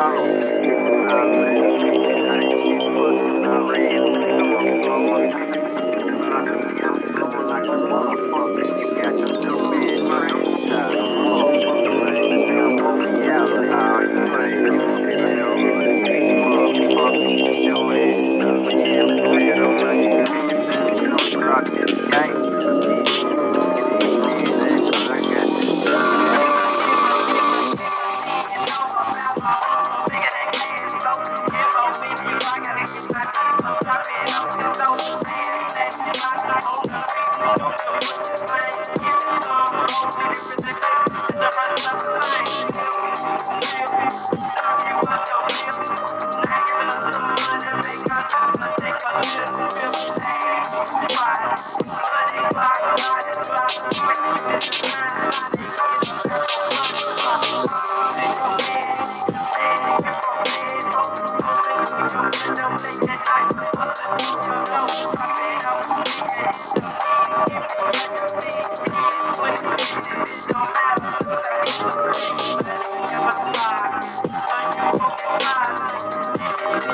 tomorrow. I'm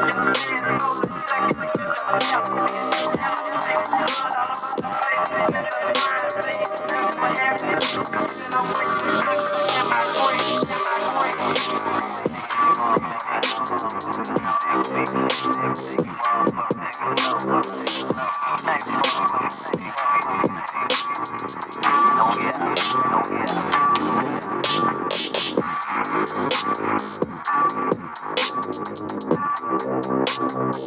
Oh yeah. Oh, Thank you.